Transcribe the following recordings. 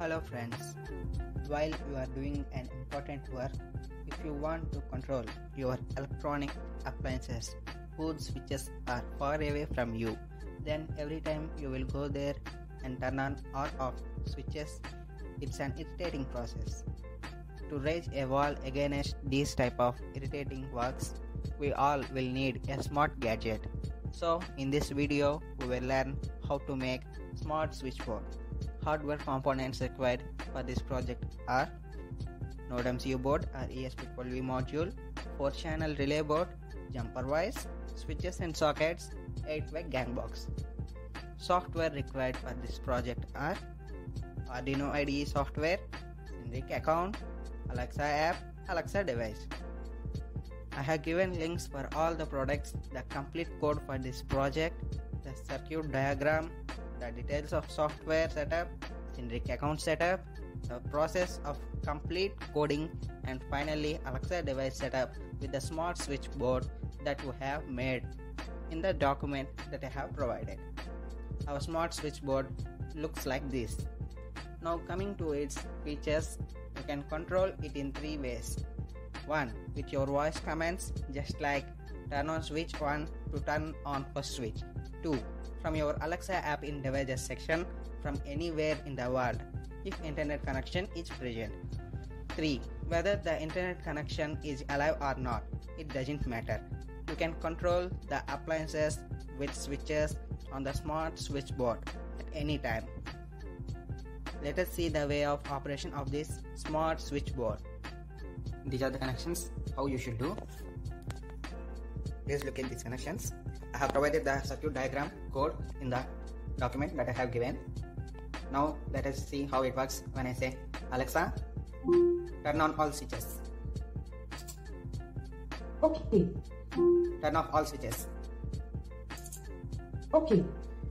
Hello friends. While you are doing an important work, if you want to control your electronic appliances whose switches are far away from you, then every time you will go there and turn on or off switches, it's an irritating process. To raise a wall against these type of irritating works, we all will need a smart gadget. So in this video, we will learn how to make smart switchboard. Hardware components required for this project are Node MCU board or ESP12V module, 4 channel relay board, jumper wires, switches and sockets, 8 way gang box. Software required for this project are Arduino IDE software, Sinric account, Alexa app, Alexa device. I have given links for all the products, the complete code for this project, the circuit diagram, the details of software setup, Sinric account setup, the process of complete coding, and finally Alexa device setup with the smart switchboard that we have made in the document that I have provided. Our smart switchboard looks like this. Now coming to its features, you can control it in three ways. 1. With your voice commands just like turn on switch 1 to turn on first switch. 2. From your Alexa app in devices section from anywhere in the world if internet connection is present. 3. Whether the internet connection is alive or not, it doesn't matter. You can control the appliances with switches on the smart switchboard at any time. Let us see the way of operation of this smart switchboard. These are the connections, how you should do. Please look at these connections. I have provided the circuit diagram code in the document that I have given. Now let us see how it works when I say Alexa, turn on all switches. Okay. Turn off all switches. Okay.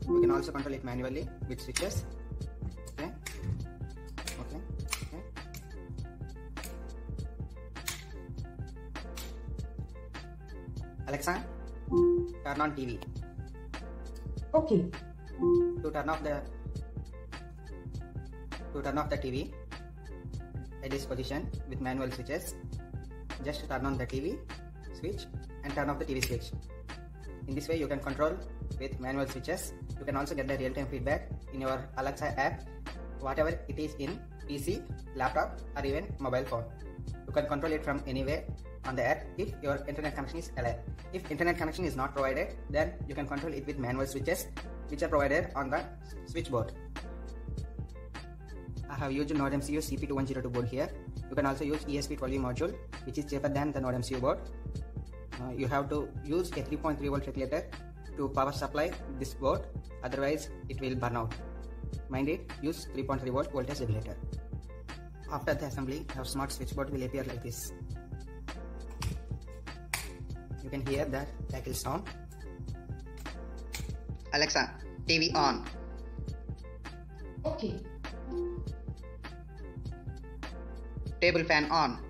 You can also control it manually with switches. Okay. Okay. Okay. Alexa, turn on TV. Okay. To turn off the to turn off the TV at this position with manual switches, just turn on the TV switch and turn off the TV switch. In this way, you can control with manual switches. You can also get the real-time feedback in your Alexa app, whatever it is in PC, laptop, or even mobile phone. You can control it from anywhere on the app if your internet connection is alive. If internet connection is not provided, then you can control it with manual switches, which are provided on the switchboard. I have used NodeMCU CP2102 board here. You can also use ESP12V module, which is cheaper than the Node MCU board. Uh, you have to use a 3.3 volt regulator to power supply this board, otherwise it will burn out. Mind it, use 3.3 volt voltage regulator. After the assembly, our smart switchboard will appear like this. You can hear that cycle sound. Alexa, TV on. Okay. Table fan on.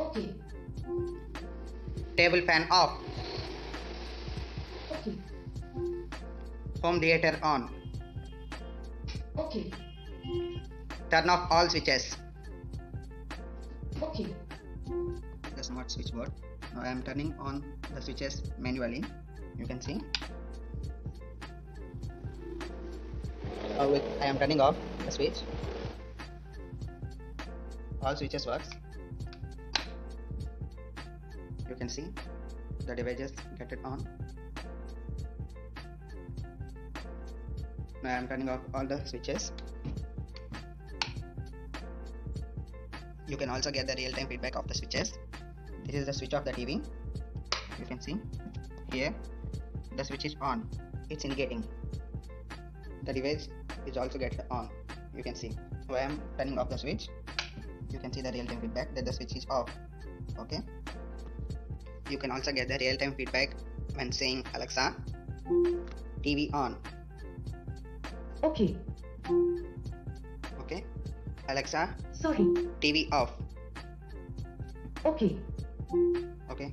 Okay. Table fan off. Okay. Home theater on. Okay. Turn off all switches. Okay. The smart switchboard. Now I am turning on the switches manually. You can see. Uh, now with I am turning off the switch. All switches works. You can see the devices get it on. Now I am turning off all the switches. You can also get the real-time feedback of the switches. This is the switch of the TV. You can see here the switch is on. It's indicating. The device is also get on. You can see. So I am turning off the switch. You can see the real-time feedback that the switch is off. Okay. You can also get the real-time feedback when saying Alexa, TV on. Okay. Okay. Alexa, Sorry. TV off. Okay. Okay.